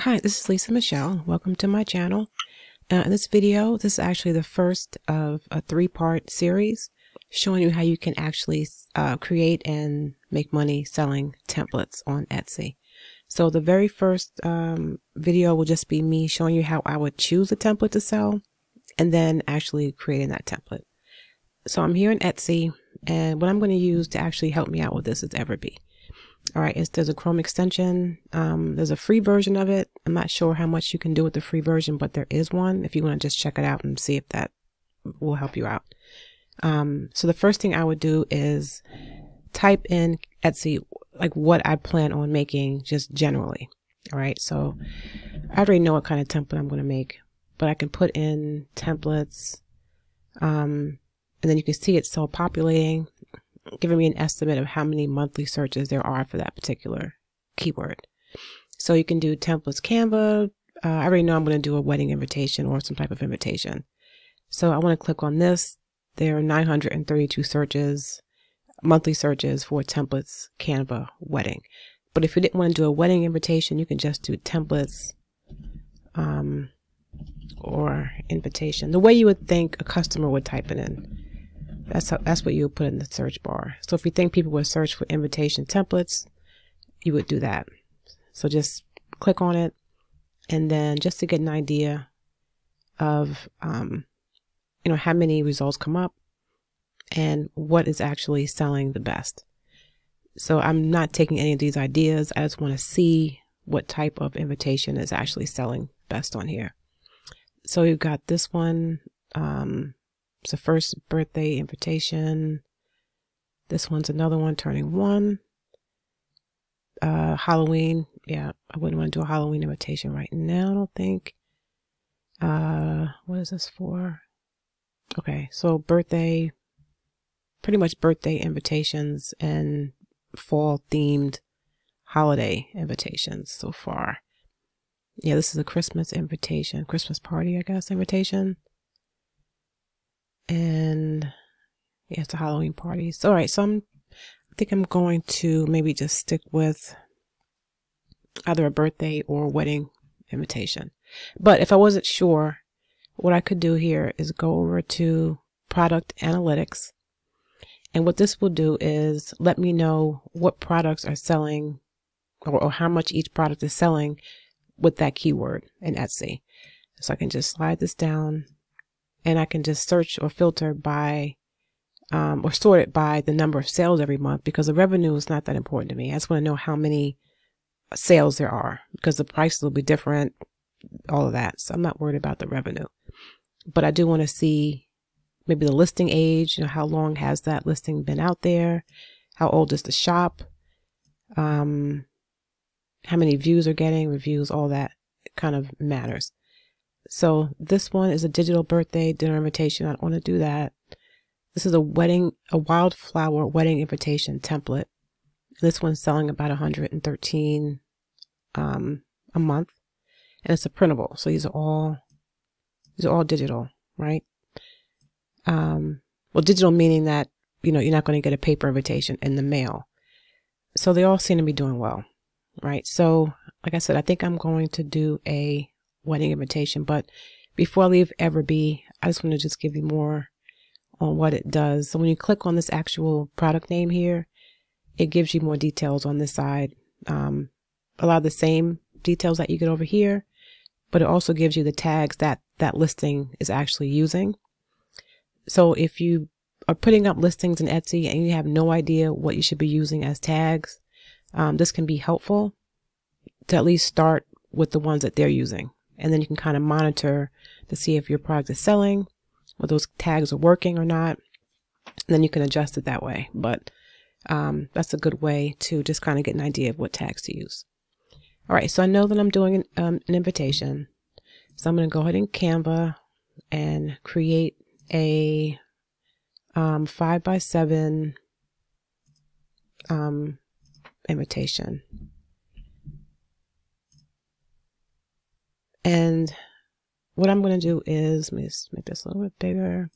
Hi, this is Lisa Michele. Welcome to my channel. Uh, in this video, this is actually the first of a three-part series showing you how you can actually uh, create and make money selling templates on Etsy. So the very first um, video will just be me showing you how I would choose a template to sell and then actually creating that template. So I'm here in Etsy and what I'm going to use to actually help me out with this is Everbee. All right, it's, there's a Chrome extension. Um, there's a free version of it. I'm not sure how much you can do with the free version, but there is one if you want to just check it out and see if that will help you out. Um, so the first thing I would do is type in Etsy, like what I plan on making just generally. All right, so I already know what kind of template I'm going to make, but I can put in templates. Um, and then you can see it's still populating giving me an estimate of how many monthly searches there are for that particular keyword. So you can do templates Canva. Uh, I already know I'm going to do a wedding invitation or some type of invitation. So I want to click on this. There are 932 searches, monthly searches for templates Canva wedding. But if you didn't want to do a wedding invitation, you can just do templates um, or invitation. The way you would think a customer would type it in. That's how, that's what you would put in the search bar. So if you think people would search for invitation templates, you would do that. So just click on it, and then just to get an idea of, um, you know, how many results come up and what is actually selling the best. So I'm not taking any of these ideas. I just want to see what type of invitation is actually selling best on here. So you've got this one. Um, it's a first birthday invitation. This one's another one turning one. Uh, Halloween. Yeah, I wouldn't want to do a Halloween invitation right now, I don't think. Uh, what is this for? Okay, so birthday, pretty much birthday invitations and fall themed holiday invitations so far. Yeah, this is a Christmas invitation, Christmas party, I guess, invitation and yeah, it's a Halloween party. So, all right, so I'm, I think I'm going to maybe just stick with either a birthday or wedding invitation. But if I wasn't sure, what I could do here is go over to product analytics. And what this will do is let me know what products are selling or, or how much each product is selling with that keyword in Etsy. So I can just slide this down and I can just search or filter by um, or sort it by the number of sales every month because the revenue is not that important to me. I just want to know how many sales there are because the prices will be different, all of that. So I'm not worried about the revenue, but I do want to see maybe the listing age, you know, how long has that listing been out there? How old is the shop? Um, how many views are getting, reviews, all that kind of matters. So this one is a digital birthday dinner invitation. I don't want to do that. This is a wedding, a wildflower wedding invitation template. This one's selling about 113 um, a month, and it's a printable. So these are all these are all digital, right? Um, well, digital meaning that you know you're not going to get a paper invitation in the mail. So they all seem to be doing well, right? So, like I said, I think I'm going to do a wedding invitation. But before I leave Everbee, I just want to just give you more on what it does. So when you click on this actual product name here, it gives you more details on this side. Um, a lot of the same details that you get over here, but it also gives you the tags that that listing is actually using. So if you are putting up listings in Etsy and you have no idea what you should be using as tags, um, this can be helpful to at least start with the ones that they're using and then you can kind of monitor to see if your product is selling, whether those tags are working or not. And then you can adjust it that way. But um, that's a good way to just kind of get an idea of what tags to use. All right, so I know that I'm doing an, um, an invitation. So I'm going to go ahead in Canva and create a um, five by seven um, invitation. And what I'm going to do is, let me just make this a little bit bigger,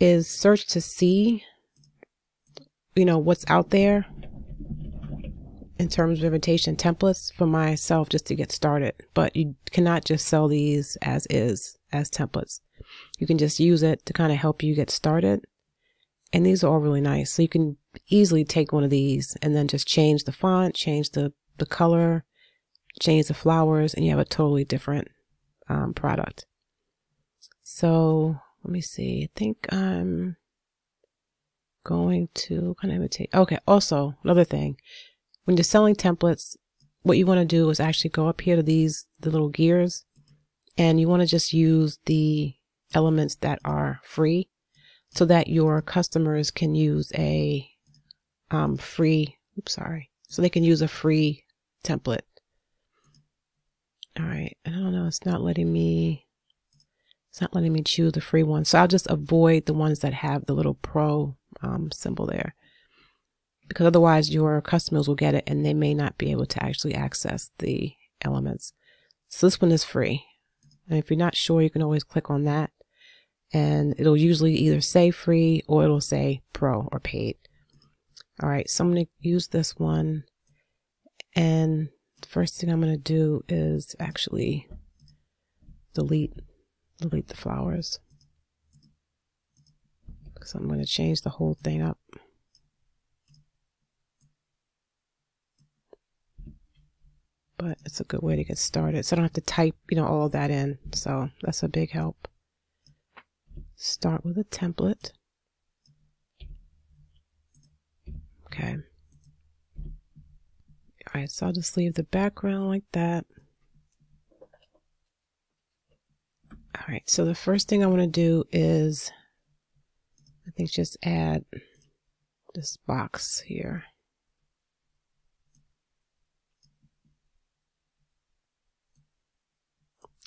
is search to see, you know, what's out there in terms of invitation templates for myself just to get started, but you cannot just sell these as is, as templates. You can just use it to kind of help you get started. And these are all really nice. So you can easily take one of these and then just change the font, change the, the color, change the flowers, and you have a totally different um, product. So let me see. I think I'm going to kind of imitate. Okay. Also, another thing, when you're selling templates, what you want to do is actually go up here to these, the little gears, and you want to just use the elements that are free so that your customers can use a um, free, oops, sorry, so they can use a free template. All right. I don't know. It's not letting me, it's not letting me choose the free one. So I'll just avoid the ones that have the little pro um, symbol there because otherwise your customers will get it and they may not be able to actually access the elements. So this one is free. And if you're not sure, you can always click on that and it'll usually either say free or it'll say pro or paid. All right, so I'm going to use this one. And first thing I'm going to do is actually delete, delete the flowers. Because I'm going to change the whole thing up. But it's a good way to get started. So I don't have to type, you know, all that in. So that's a big help. Start with a template. Okay. All right, so I'll just leave the background like that. All right, so the first thing I want to do is, I think just add this box here.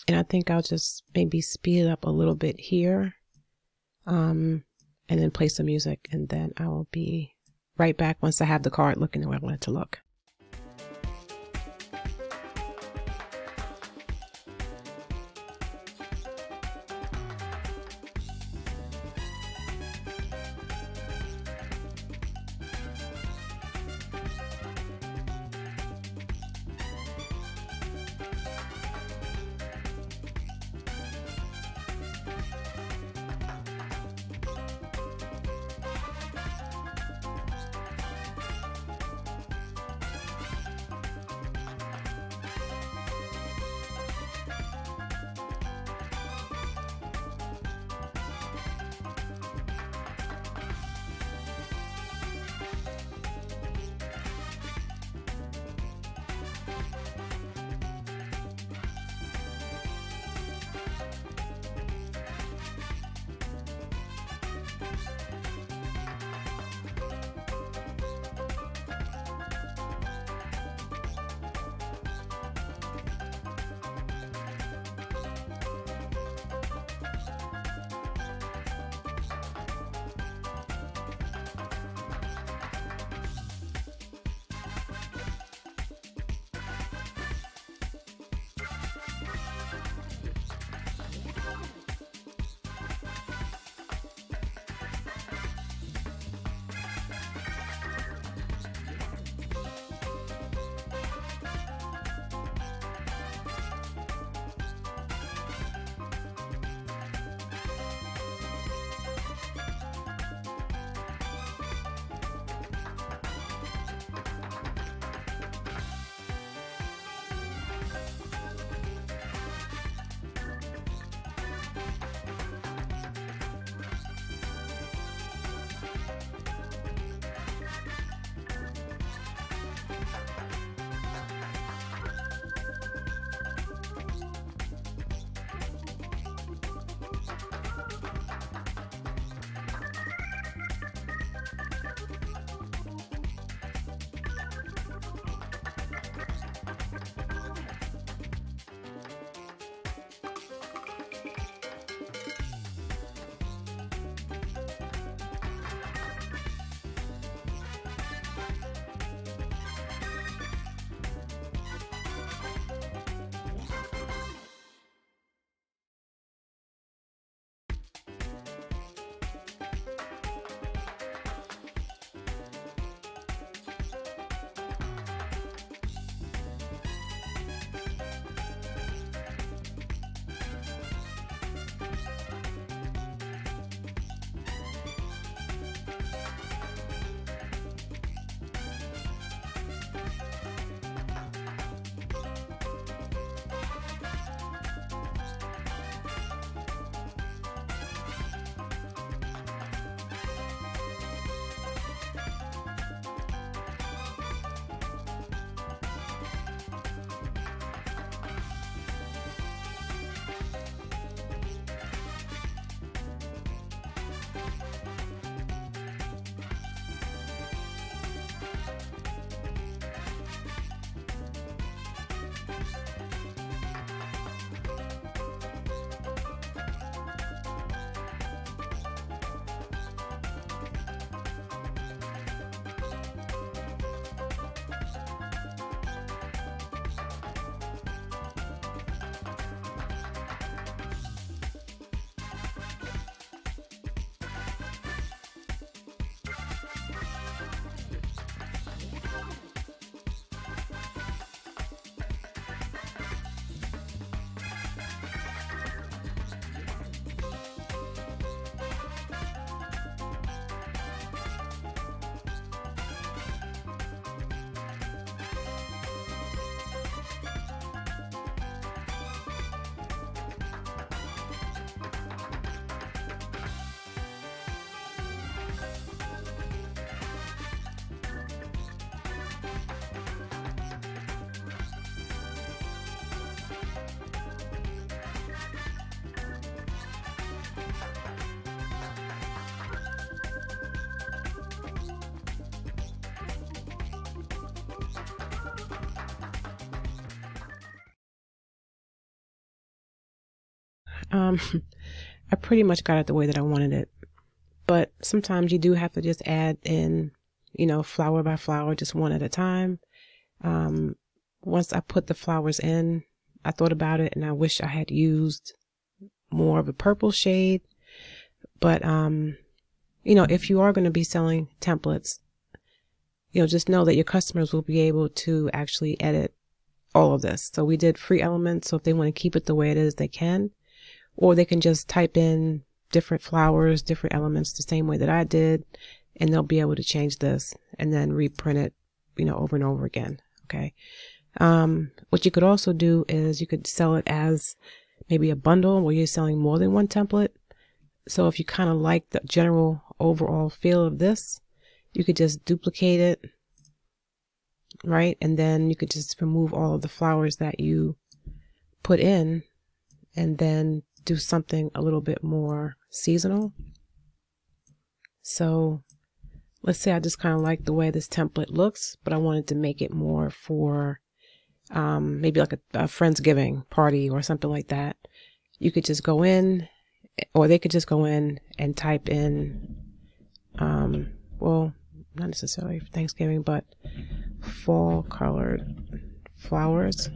And I think I'll just maybe speed it up a little bit here. Um, and then play some music and then I will be right back once I have the card looking the way I want it to look. Um, I pretty much got it the way that I wanted it. But sometimes you do have to just add in, you know, flower by flower, just one at a time. Um, once I put the flowers in, I thought about it and I wish I had used more of a purple shade. But, um, you know, if you are going to be selling templates, you know, just know that your customers will be able to actually edit all of this. So we did free elements. So if they want to keep it the way it is, they can, or they can just type in different flowers, different elements the same way that I did, and they'll be able to change this and then reprint it, you know, over and over again. Okay. Um, what you could also do is you could sell it as maybe a bundle where you're selling more than one template. So if you kind of like the general overall feel of this, you could just duplicate it, right? And then you could just remove all of the flowers that you put in and then do something a little bit more seasonal. So let's say I just kind of like the way this template looks, but I wanted to make it more for um, maybe like a, a Friendsgiving party or something like that. You could just go in, or they could just go in and type in, um, well, not necessarily Thanksgiving, but fall colored flowers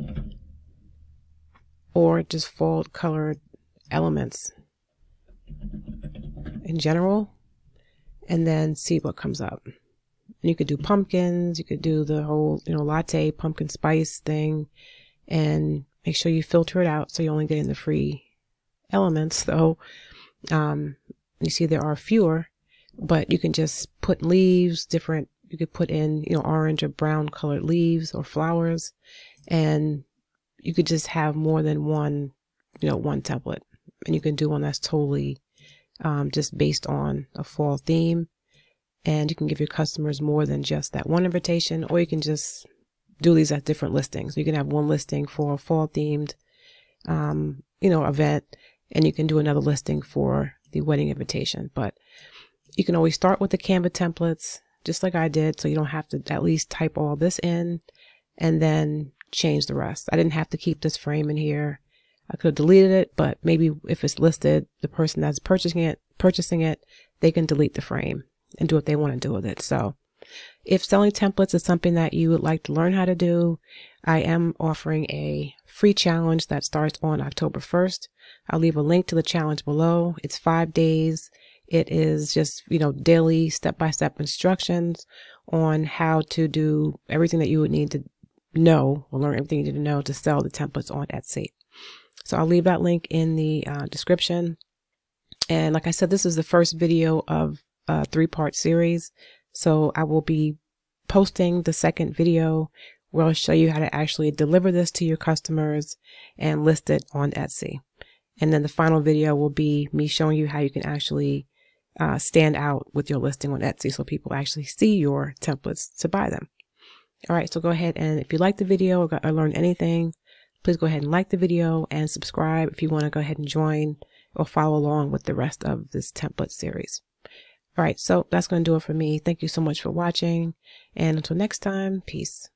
or just fall colored elements in general and then see what comes up. And you could do pumpkins, you could do the whole, you know, latte pumpkin spice thing and make sure you filter it out so you only get in the free elements though. Um, you see there are fewer but you can just put leaves, different, you could put in, you know, orange or brown colored leaves or flowers, and you could just have more than one, you know, one template. And you can do one that's totally um, just based on a fall theme. And you can give your customers more than just that one invitation, or you can just do these at different listings. You can have one listing for a fall themed, um, you know, event, and you can do another listing for the wedding invitation. But you can always start with the Canva templates, just like I did, so you don't have to at least type all this in and then change the rest. I didn't have to keep this frame in here. I could have deleted it, but maybe if it's listed, the person that's purchasing it, purchasing it, they can delete the frame and do what they want to do with it. So if selling templates is something that you would like to learn how to do, I am offering a free challenge that starts on October 1st. I'll leave a link to the challenge below. It's five days. It is just, you know, daily step by step instructions on how to do everything that you would need to know or learn everything you need to know to sell the templates on Etsy. So I'll leave that link in the uh, description. And like I said, this is the first video of a three part series. So I will be posting the second video where I'll show you how to actually deliver this to your customers and list it on Etsy. And then the final video will be me showing you how you can actually uh, stand out with your listing on Etsy so people actually see your templates to buy them. All right, so go ahead and if you like the video or, or learned anything, please go ahead and like the video and subscribe if you want to go ahead and join or follow along with the rest of this template series. All right, so that's going to do it for me. Thank you so much for watching. And until next time, peace.